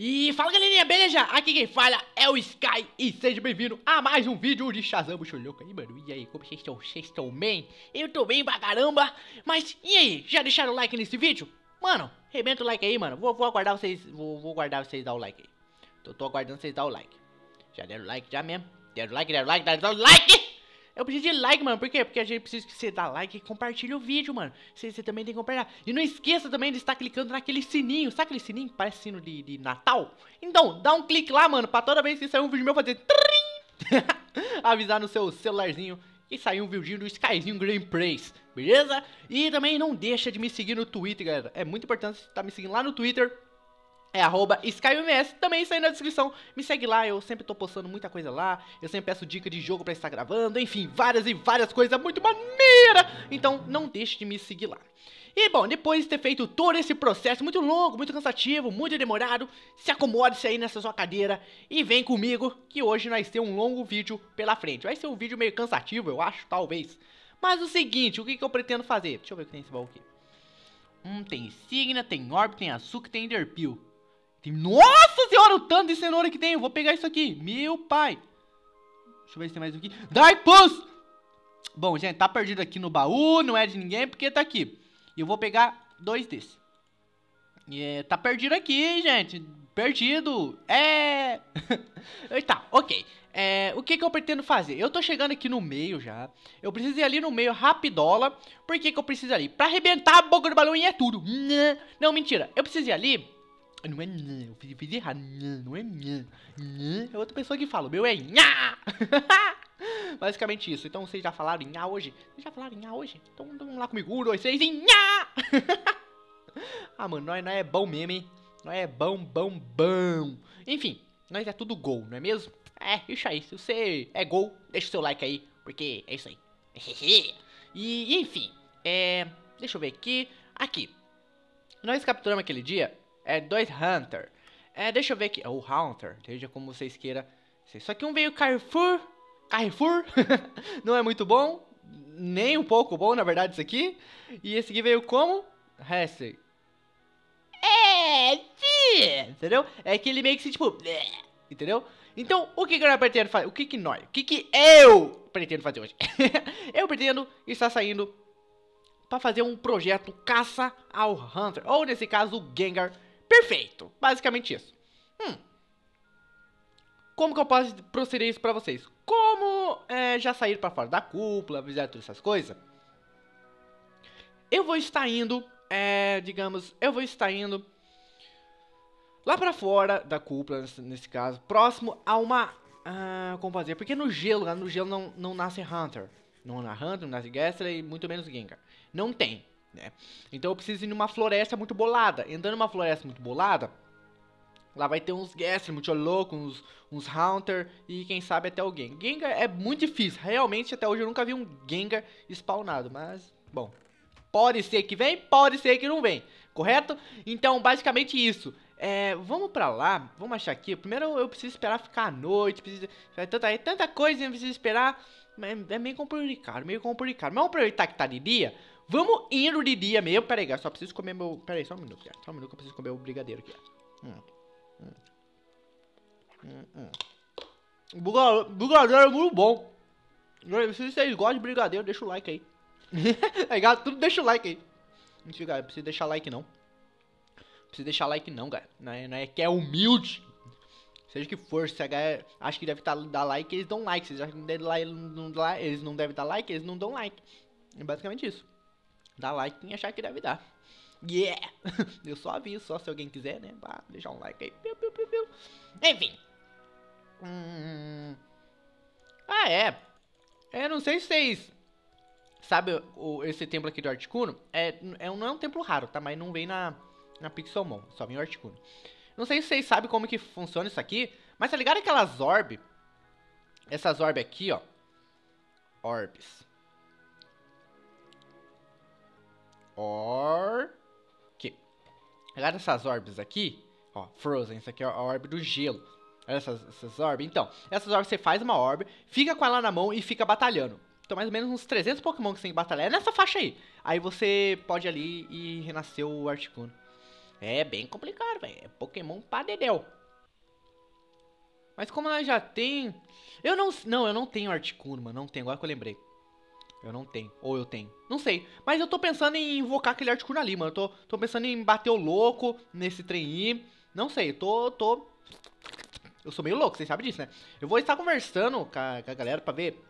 E fala galerinha, beleza? Aqui quem fala é o Sky e seja bem-vindo a mais um vídeo de Shazam louco aí, mano. E aí, como vocês estão? Vocês estão bem? Eu tô bem pra caramba. Mas e aí, já deixaram o like nesse vídeo? Mano, rebenta o like aí, mano. Vou, vou aguardar vocês, vou, vou aguardar vocês dar o like aí. Tô, tô aguardando vocês dar o like. Já deram like já mesmo? Deram like, deram like, deram like! Eu preciso de like, mano. Por quê? Porque a gente precisa que você dá like e compartilhe o vídeo, mano. Você, você, também tem que compartilhar. E não esqueça também de estar clicando naquele sininho. Sabe aquele sininho que parece sino de, de Natal? Então, dá um clique lá, mano, pra toda vez que sair um vídeo meu fazer... Avisar no seu celularzinho que saiu um vídeo do Skyzinho Gameplays, beleza? E também não deixa de me seguir no Twitter, galera. É muito importante estar tá me seguindo lá no Twitter é arroba SkyMS, também está aí na descrição, me segue lá, eu sempre tô postando muita coisa lá, eu sempre peço dica de jogo pra estar gravando, enfim, várias e várias coisas muito maneira, então não deixe de me seguir lá. E bom, depois de ter feito todo esse processo muito longo, muito cansativo, muito demorado, se acomode-se aí nessa sua cadeira e vem comigo que hoje nós temos um longo vídeo pela frente. Vai ser um vídeo meio cansativo, eu acho, talvez. Mas o seguinte, o que, que eu pretendo fazer? Deixa eu ver o que tem esse baú aqui. Hum, tem Signa, tem Orb, tem Açúcar, tem Enderpeel. Tem... Nossa senhora, o tanto de cenoura que tem. Eu vou pegar isso aqui. Meu pai. Deixa eu ver se tem mais aqui. Dark Pulse! Bom, gente, tá perdido aqui no baú. Não é de ninguém porque tá aqui. E eu vou pegar dois desses. É, tá perdido aqui, gente. Perdido. É. tá, ok. É, o que, que eu pretendo fazer? Eu tô chegando aqui no meio já. Eu preciso ir ali no meio rapidola. Por que, que eu preciso ali? Pra arrebentar a boca do balão e é tudo. Não, mentira. Eu preciso ir ali não é nhã, eu fiz, fiz errado. Não é nhã. Nhã é outra pessoa que fala. O meu é nhá. Basicamente isso. Então vocês já falaram nhá hoje? Vocês já falaram nhá hoje? Então, então vamos lá comigo. Um, dois, três e nhá. ah, mano, nós, nós é bom mesmo, hein? Nós é bom, bom, bom. Enfim, nós é tudo gol, não é mesmo? É, isso aí. Se você é gol, deixa o seu like aí. Porque é isso aí. e, enfim, é... Deixa eu ver aqui. Aqui. Nós capturamos aquele dia é dois Hunter. É, deixa eu ver aqui. O Hunter, seja como vocês queiram. Só que um veio Carrefour. Carrefour. não é muito bom. Nem um pouco bom, na verdade, isso aqui. E esse aqui veio como? Hesse. É, sim. Entendeu? É que ele meio que se tipo. Entendeu? Então, o que, que eu pretendo fazer? O que que nós? O que que eu pretendo fazer hoje? eu pretendo estar saindo para fazer um projeto caça ao Hunter. Ou nesse caso, o Gengar Perfeito. Basicamente isso. Hum. Como que eu posso proceder isso pra vocês? Como é, já sair para fora da cúpula, visitar todas essas coisas? Eu vou estar indo, é, digamos, eu vou estar indo lá para fora da cúpula, nesse, nesse, caso, próximo a uma... Ah, como fazer? Porque no gelo, no gelo não, não nasce Hunter. Não nasce Hunter, não nasce Gastler e muito menos Gengar. Não tem. Né? Então eu preciso ir numa floresta muito bolada. Entrando numa floresta muito bolada, lá vai ter uns Ghastly muito louco, uns, uns Haunter e quem sabe até alguém. Gengar é muito difícil. Realmente até hoje eu nunca vi um Gengar spawnado, mas bom. Pode ser que vem, pode ser que não vem, correto? Então basicamente isso. É, vamos pra lá, vamos achar aqui. Primeiro eu preciso esperar ficar à noite, preciso, tanta, tanta coisa eu preciso esperar. É, é meio complicado, meio complicado. Mas vamos aproveitar que tá de dia. Vamos indo de dia mesmo. Pera aí, só preciso comer meu... Pera aí, só um minuto, cara. Só um minuto que eu preciso comer o brigadeiro aqui, Hum. Hum. Hum, hum. Brigadeiro é muito bom. Se vocês gostam de brigadeiro, deixa o like aí. é ligado? Tudo deixa o like aí. Não cara, precisa deixar like não. Precisa deixar like não, cara. Não é, não é que é humilde. Seja que for, se a galera acha que deve tá, dar like, eles dão like. Se eles acham que não deve, não, eles não devem dar like, eles não dão like. É basicamente isso. Dá like quem achar que deve dar. Yeah! Eu só aviso, só se alguém quiser, né? Bah, deixar um like aí. Piu, piu, piu, piu. Enfim. Hum... Ah, é. É, não sei se vocês... Sabe o, esse templo aqui do Articuno? É, é, não é um templo raro, tá? Mas não vem na, na Pixelmon, só vem o Articuno. Não sei se vocês sabem como que funciona isso aqui, mas tá ligado aquelas orb? Essas orb aqui, ó. Orbs. Or... Que? Olha essas orbes aqui. Ó, Frozen. Isso aqui é a orbe do gelo. Olha essas, essas orbes. Então, essas orbes você faz uma orbe, fica com ela na mão e fica batalhando. Então, mais ou menos uns 300 Pokémon que você tem que batalhar. É nessa faixa aí. Aí você pode ali e renascer o Articuno. É bem complicado, velho. É Pokémon pra dedéu. Mas como nós já tem... Eu não... Não, eu não tenho Articuno, mano. Não tenho, agora que eu lembrei. Eu não tenho. Ou eu tenho. Não sei. Mas eu tô pensando em invocar aquele Articuno ali, mano. Eu tô, tô pensando em bater o louco nesse trem aí. Não sei, tô... tô... Eu sou meio louco, vocês sabem disso, né? Eu vou estar conversando com a, com a galera pra ver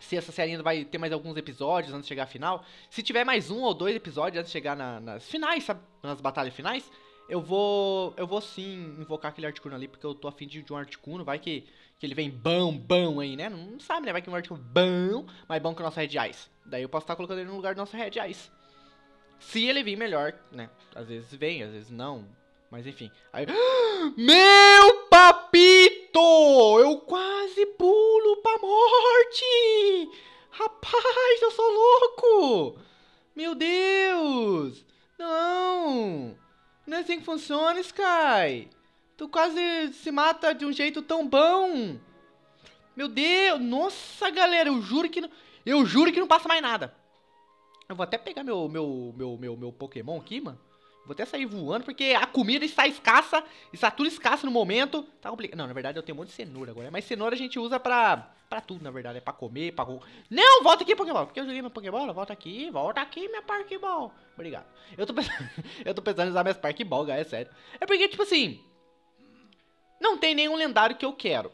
se essa série ainda vai ter mais alguns episódios antes de chegar à final. Se tiver mais um ou dois episódios antes de chegar na, nas finais, sabe? Nas batalhas finais, eu vou. Eu vou sim invocar aquele Articuno ali, porque eu tô afim de, de um Articuno. Vai que, que ele vem bom, bom aí, né? Não sabe, né? Vai que um Articuno bom, mais bom que o nosso Red Ice. Daí eu posso estar colocando ele no lugar do nosso Red Ice. Se ele vir melhor, né? Às vezes vem, às vezes não. Mas enfim. Aí... Meu papito! Eu quase pulo pra morte! Rapaz, eu sou louco! Meu Deus! Não! Não é assim que funciona, Sky! Tu quase se mata de um jeito tão bom! Meu Deus! Nossa, galera, eu juro que não, eu juro que não passa mais nada. Eu vou até pegar meu meu meu meu, meu Pokémon aqui, mano. Vou até sair voando, porque a comida está escassa. Está tudo escasso no momento. Tá complicado. Não, na verdade eu tenho um monte de cenoura agora. Mas cenoura a gente usa pra, pra tudo, na verdade. É pra comer, pra... Não, volta aqui, Pokébola. Porque eu joguei minha Pokébola. Volta aqui, volta aqui, minha Parkball. Obrigado. Eu tô pensando, eu tô pensando em usar minhas Parkball, guys, é sério. É porque, tipo assim... Não tem nenhum lendário que eu quero.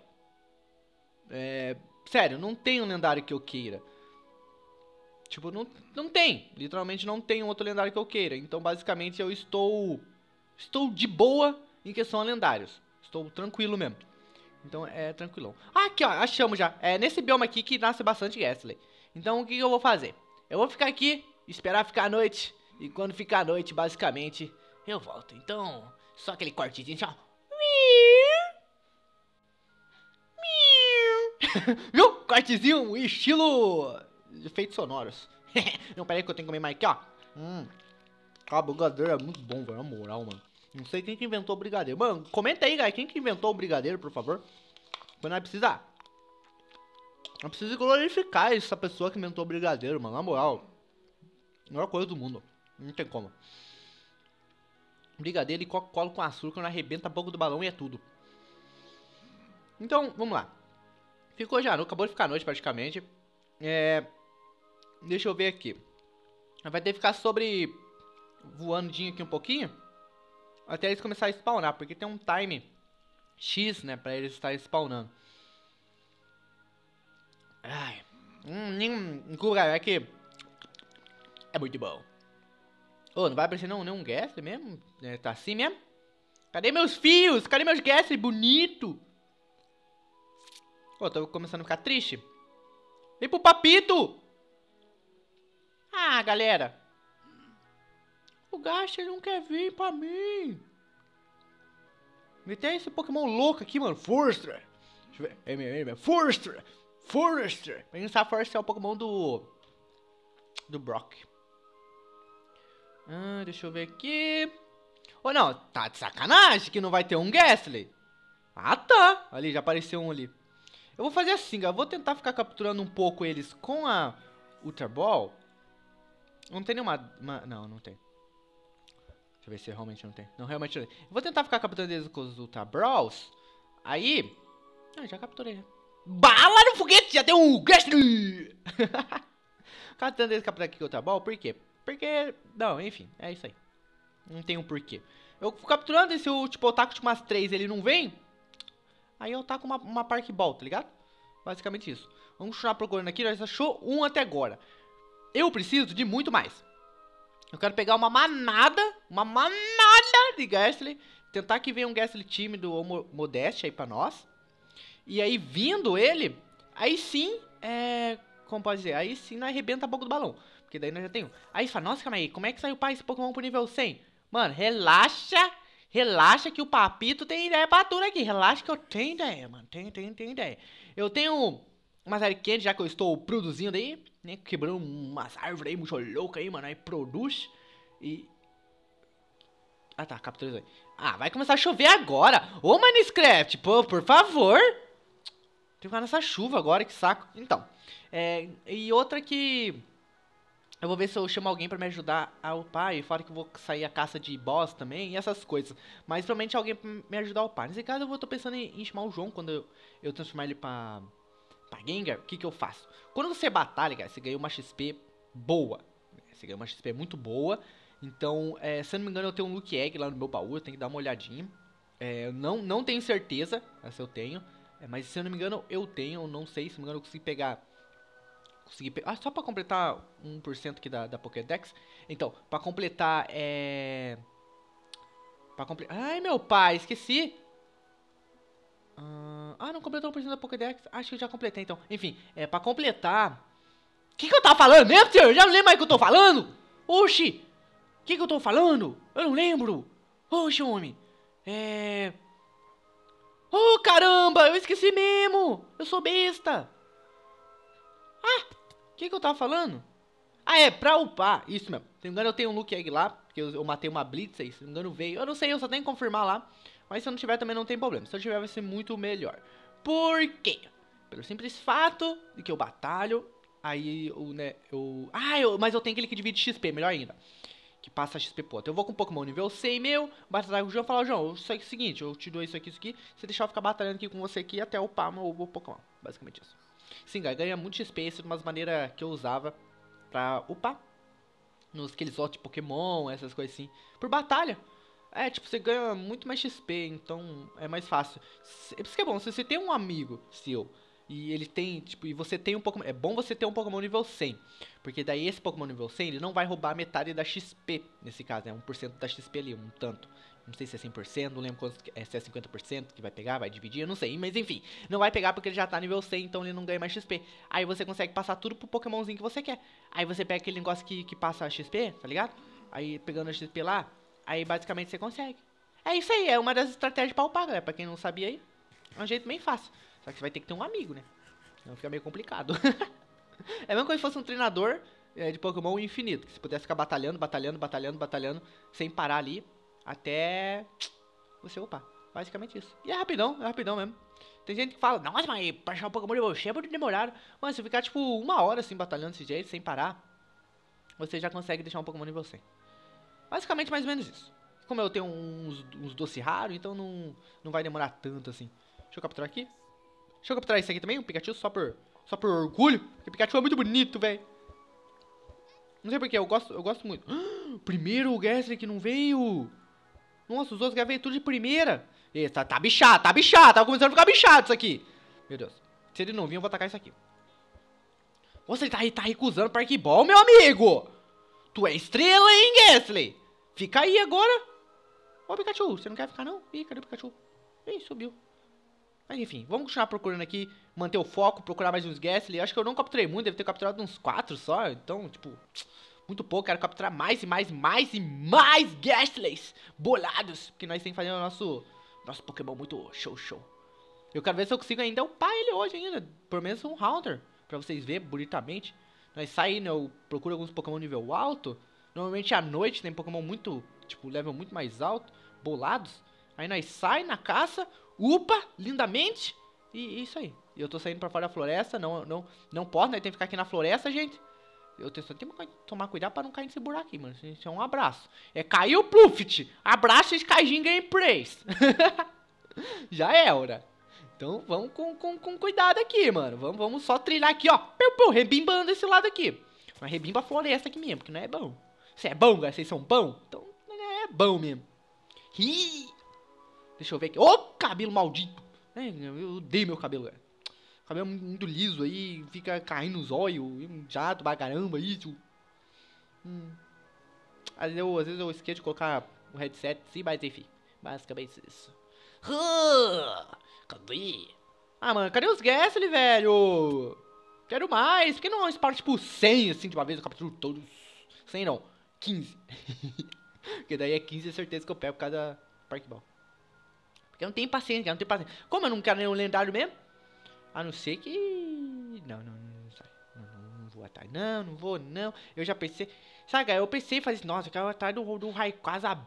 É... Sério, não tem um lendário que eu queira. Tipo, não, não tem. Literalmente não tem outro lendário que eu queira. Então, basicamente, eu estou... Estou de boa em questão a lendários. Estou tranquilo mesmo. Então, é tranquilão. Ah, aqui, ó. Achamos já. É nesse bioma aqui que nasce bastante Gastly. Então, o que, que eu vou fazer? Eu vou ficar aqui, esperar ficar a noite. E quando ficar a noite, basicamente, eu volto. Então, só aquele cortezinho, ó. Viu? Cortezinho, estilo efeitos sonoros. não, pera aí que eu tenho que comer mais aqui, ó. Hum. Ah, brigadeiro é muito bom, velho. Na moral, mano. Não sei quem que inventou o brigadeiro. Mano, comenta aí, galera. Quem que inventou o brigadeiro, por favor? Quando nós precisar. Não precisa glorificar essa pessoa que inventou o brigadeiro, mano. Na moral. Melhor coisa do mundo. Não tem como. Brigadeiro e Coca-Cola com açúcar não arrebenta a boca do balão e é tudo. Então, vamos lá. Ficou já, acabou de ficar noite praticamente. É, Deixa eu ver aqui. Vai ter que ficar sobre... Voandinho aqui um pouquinho. Até eles começarem a spawnar. Porque tem um time X, né? Pra eles estarem spawnando. Ai. Hum, é que... É muito bom. Ô, oh, não vai aparecer não, nenhum guest mesmo? É, tá assim mesmo? Cadê meus fios? Cadê meus guests? Bonito. Ô, oh, tô começando a ficar triste. Vem pro papito! Ah, galera. O Gaster não quer vir pra mim. Me tem esse Pokémon louco aqui, mano. Forster. Deixa eu ver. É, é, é, Forster. Forster. Pra quem sabe, Forster é o Pokémon do... Do Brock. Ah, deixa eu ver aqui. Ou oh, não, tá de sacanagem que não vai ter um Gastly. Ah, tá. Ali, já apareceu um ali. Eu vou fazer assim, galera. Vou tentar ficar capturando um pouco eles com a Ultra Ball. Não tem nenhuma... Uma, não, não tem. Deixa eu ver se realmente não tem. Não, realmente não tem. Eu vou tentar ficar capturando eles com os Ultra Brawls. Aí... Ah, já capturei, né? Bala no foguete! Já tem um Gastly! capturando eles capturando aqui com o Ultra Ball, por quê? Porque... Não, enfim, é isso aí. Não tem um porquê. Eu capturando esse, tipo, eu taco de umas três ele não vem. Aí eu taco uma, uma Park Ball, tá ligado? Basicamente isso. Vamos continuar procurando aqui, nós achou um até agora. Eu preciso de muito mais. Eu quero pegar uma manada, uma manada de Gastly, tentar que venha um Gastly tímido ou modesto aí pra nós. E aí, vindo ele, aí sim, é... Como pode dizer? Aí sim nós arrebenta a boca do balão. Porque daí nós já temos. Aí fala, nossa, calma aí, como é que saiu pai esse Pokémon pro nível 100? Mano, relaxa, relaxa que o Papito tem ideia pra tudo aqui. Relaxa que eu tenho ideia, mano. Tenho, tenho, tenho ideia. Eu tenho uma série quente, já que eu estou produzindo aí né? Quebrando umas árvores aí, muito louca aí, mano. Aí produz e... Ah, tá, capturizou aí. Ah, vai começar a chover agora. Ô, Minecraft, pô, por favor. Tem que ficar nessa chuva agora, que saco. Então, é, e outra que... Eu vou ver se eu chamo alguém pra me ajudar a upar. E fora que eu vou sair a caça de boss também e essas coisas. Mas provavelmente alguém pra me ajudar a upar. Nesse caso eu vou tô pensando em, em chamar o João quando eu, eu transformar ele pra, pra Gengar. O que que eu faço? Quando você batalha, cara, você ganha uma XP boa. Você ganha uma XP muito boa. Então, é, se eu não me engano, eu tenho um Luke Egg lá no meu baú. Eu tenho que dar uma olhadinha. É, não, não tenho certeza se eu tenho. É, mas se eu não me engano, eu tenho. Eu não sei. Se não me engano, eu consegui pegar consegui. Ah, só pra completar 1% aqui da, da Pokédex. Então, pra completar é. Pra completar. Ai, meu pai, esqueci. Uh... Ah, não completou 1% da Pokédex. Acho que eu já completei então. Enfim, é pra completar. O que, que eu tava falando mesmo, senhor? Eu já não lembro mais o que eu tô falando. Oxi! O que, que eu tô falando? Eu não lembro. Oxi, homem. É. Oh, caramba! Eu esqueci mesmo! Eu sou besta! Ah! O que, que eu tava falando? Ah, é, pra upar. Isso mesmo. Se não me engano, eu tenho um Luke Egg lá. Porque eu, eu matei uma Blitz aí. Se não me engano, veio. Eu não sei, eu só tenho que confirmar lá. Mas se eu não tiver, também não tem problema. Se eu tiver, vai ser muito melhor. Por quê? Pelo simples fato de que eu batalho. Aí, o, né, eu... Ah, eu, mas eu tenho aquele que divide XP, melhor ainda. Que passa XP ponto. Eu vou com um Pokémon nível 100 meu, batalhar com o João e falar, João, isso aqui é o seguinte, eu te dou isso aqui, isso aqui. Você deixar eu ficar batalhando aqui com você aqui até upar o meu Pokémon. Basicamente isso. Sim, ganha muito XP, isso de umas maneiras que eu usava pra upar. Nos aqueles outros Pokémon, essas coisas assim. Por batalha. É, tipo, você ganha muito mais XP, então é mais fácil. Isso que é bom, se você tem um amigo seu e ele tem, tipo, e você tem um Pokémon. É bom você ter um Pokémon nível 100. Porque daí esse Pokémon nível 100 ele não vai roubar metade da XP, nesse caso, né? 1% da XP ali, um tanto. Não sei se é 100%, não lembro quanto, é, se é 50% que vai pegar, vai dividir, eu não sei. Mas enfim, não vai pegar porque ele já tá nível 100, então ele não ganha mais XP. Aí você consegue passar tudo pro Pokémonzinho que você quer. Aí você pega aquele negócio que, que passa XP, tá ligado? Aí pegando a XP lá, aí basicamente você consegue. É isso aí, é uma das estratégias pra upar, galera. Pra quem não sabia aí, é um jeito bem fácil. Só que você vai ter que ter um amigo, né? Senão fica meio complicado. é a mesma coisa se fosse um treinador é, de Pokémon infinito. Que você pudesse ficar batalhando, batalhando, batalhando, batalhando, sem parar ali até você upar. Basicamente isso. E é rapidão, é rapidão mesmo. Tem gente que fala, nossa, mas pra achar um Pokémon de você é muito demorado. Mas se ficar tipo uma hora assim batalhando desse jeito, sem parar, você já consegue deixar um Pokémon de você. Basicamente mais ou menos isso. Como eu tenho uns, uns doce raros, então não, não vai demorar tanto assim. Deixa eu capturar aqui. Deixa eu capturar esse aqui também, um Pikachu, só por, só por orgulho. Porque Pikachu é muito bonito, velho. Não sei porquê, eu gosto, eu gosto muito. Primeiro o Gastly que não veio. Nossa, os outros veio tudo de primeira. Esse, tá, tá bichado, tá bichado. Tá começando a ficar bichado isso aqui. Meu Deus. Se ele não vir, eu vou atacar isso aqui. Nossa, ele tá, tá recusando Parkball, meu amigo. Tu é estrela, hein, Gastly? Fica aí agora. Ô, Pikachu, você não quer ficar, não? Ih, cadê o Pikachu? Ih, subiu. Mas enfim, vamos continuar procurando aqui, manter o foco, procurar mais uns Gastly. Acho que eu não capturei muito, deve ter capturado uns 4 só. Então, tipo, muito pouco, quero capturar mais e mais, mais e mais Gastleys bolados, porque nós temos que fazer o nosso, nosso Pokémon muito show, show. Eu quero ver se eu consigo ainda upar ele hoje ainda, pelo menos um Haunter, pra vocês verem bonitamente. Nós saímos, eu procuro alguns Pokémon nível alto, normalmente à noite tem Pokémon muito, tipo, level muito mais alto, bolados. Aí nós saímos na caça, upa lindamente, e isso aí. Eu tô saindo pra fora da floresta, não, não, não posso, né? Tem que ficar aqui na floresta, gente. Eu tenho, só que tomar cuidado pra não cair nesse buraco mano. Isso é um abraço. É caiu o Pluft. Abraço de Kaijin Gameplays. Já é, hora. Então vamos com, com, com, cuidado aqui, mano. Vamos, vamos só trilhar aqui, ó. Piu, piu, rebimbando esse lado aqui. Mas rebimba a floresta aqui mesmo, porque não é bom. Você é bom, galera? Vocês são bom? Então é bom mesmo. Ih! Deixa eu ver aqui. Ô, cabelo maldito. É, eu odeio meu cabelo, galera cabelo muito liso aí, fica caindo os olhos, jato pra caramba, isso. Hum. Às vezes, eu, às vezes eu esqueço de colocar o headset sim, mas enfim, basicamente isso. Cadê? Ah, mano, cadê os Ghastly, velho? Quero mais, por que não spawn tipo 100 assim de uma vez, eu capturo todos? 100 não, 15. Porque daí é 15 é certeza que eu pego cada Park Ball. Porque eu não tenho paciência, eu não tenho paciência. Como eu não quero nenhum lendário mesmo, a não ser que. Não, não, não, não, não vou atrás. Não, não vou, não. Eu já pensei. Sabe, eu pensei fazer nossa, eu quero atrás do, do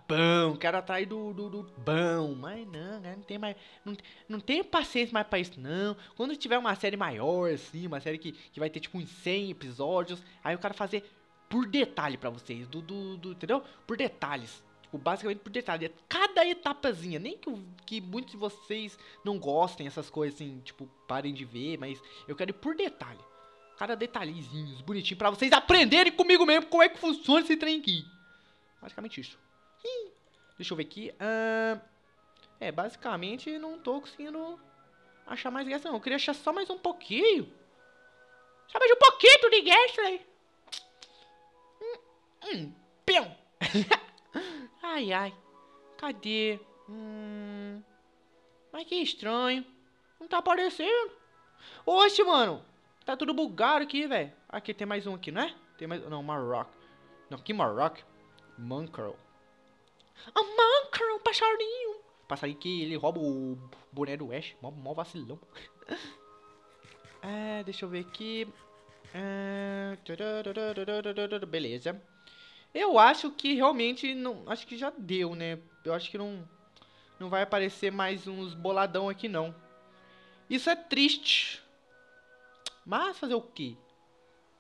bom, quero atrás do, do, do bom. Mas não, não tem mais. Não, não tenho paciência mais pra isso, não. Quando tiver uma série maior, assim, uma série que, que vai ter tipo uns 100 episódios, aí eu quero fazer por detalhe pra vocês, do, do, do entendeu? Por detalhes. Tipo, basicamente por detalhe. Cada etapazinha. Nem que, que muitos de vocês não gostem essas coisas, assim, tipo, parem de ver, mas eu quero ir por detalhe. Cada detalhezinhos bonitinho pra vocês aprenderem comigo mesmo como é que funciona esse trem aqui. Basicamente isso. Deixa eu ver aqui. É, basicamente não tô conseguindo achar mais gas não. Eu queria achar só mais um pouquinho. Só mais um pouquinho de gas aí. Hum, hum, pião. ai, ai. Cadê? Hum, mas que estranho. Não tá aparecendo. Oxe, mano. Tá tudo bugado aqui, velho. Aqui tem mais um aqui, não é? Tem mais... Não, Marrock. Não, que Marrock? Monkerl. A Monkerl, passarinho. Passarinho que ele rouba o boné do Ash. Mó, mó vacilão. é, deixa eu ver aqui. É... Beleza. Eu acho que realmente não, acho que já deu, né? Eu acho que não não vai aparecer mais uns boladão aqui não. Isso é triste. Mas fazer o quê?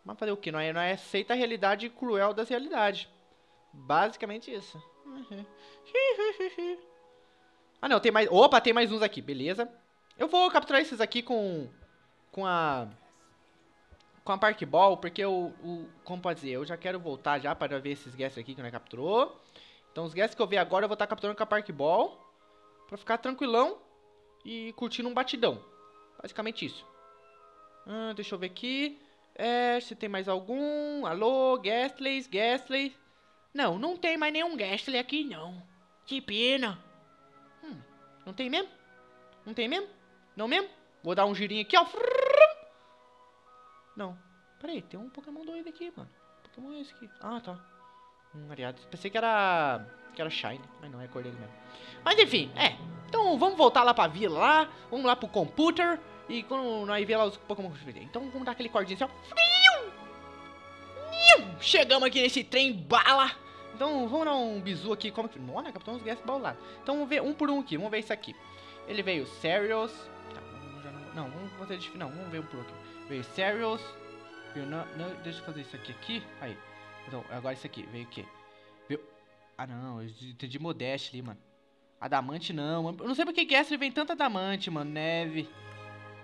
Mas fazer o quê? Não é, não é aceita a realidade cruel das realidades. Basicamente isso. ah não, tem mais... Opa, tem mais uns aqui, beleza. Eu vou capturar esses aqui com... Com a com a Park Ball, porque o, o, como pode dizer, eu já quero voltar já para ver esses guests aqui que não capturou. Então os guests que eu ver agora eu vou estar tá capturando com a Park Ball, para ficar tranquilão e curtindo um batidão. Basicamente isso. Ah, deixa eu ver aqui. É, se tem mais algum. Alô, Gastleys, Gastleys. Não, não tem mais nenhum Gastley aqui não. Que pena. Hum, não tem mesmo? Não tem mesmo? Não mesmo? Vou dar um girinho aqui, ó. Não. Peraí, tem um Pokémon doido aqui, mano. Pokémon é esse aqui? Ah, tá. Um Ariados. Pensei que era... Que era Shine. Mas não, é cor dele mesmo. Mas enfim, é. Então vamos voltar lá pra vila lá. Vamos lá pro computer. E quando nós ver lá os Pokémon Então vamos dar aquele cordinho assim, ó. Chegamos aqui nesse trem bala. Então vamos dar um bizu aqui. Como que. Nossa, capturamos os guests balados. Então vamos ver um por um aqui. Vamos ver isso aqui. Ele veio Serious. Tá, não, vamos fazer Não, vamos ver um por um aqui. Veio Cereals. Veio não, não, deixa eu fazer isso aqui aqui. Aí. Então, agora isso aqui. Veio o quê? Veio... Ah, não. Eu entendi Modeste ali, mano. Adamante não. Eu não sei porque que essa vem tanta adamante, mano. Neve.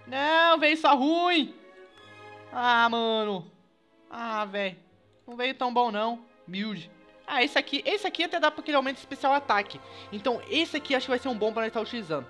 Não, veio só ruim. Ah, mano. Ah, velho. Não veio tão bom, não. Build. Ah, esse aqui, esse aqui até dá pra aquele aumento especial ataque. Então, esse aqui acho que vai ser um bom pra nós estar utilizando.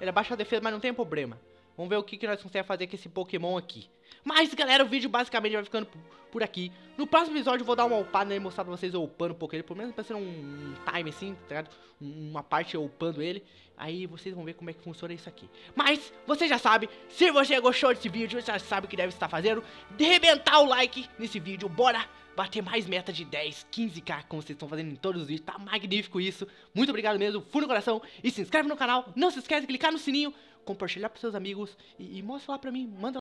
Ele abaixa a defesa, mas não tem problema. Vamos ver o que, que nós conseguimos fazer com esse Pokémon aqui. Mas, galera, o vídeo basicamente vai ficando por aqui. No próximo episódio eu vou dar uma upada nele, mostrar pra vocês eu upando um Pokémon. Pelo menos pra ser um time assim, tá ligado? Uma parte eu upando ele. Aí vocês vão ver como é que funciona isso aqui. Mas, você já sabe, se você gostou desse vídeo, você já sabe o que deve estar fazendo. De arrebentar o like nesse vídeo. Bora bater mais meta de 10, 15k, como vocês estão fazendo em todos os vídeos. Tá magnífico isso. Muito obrigado mesmo, fundo no coração. E se inscreve no canal. Não se esquece de clicar no sininho compartilhar para seus amigos e, e mostra lá para mim, manda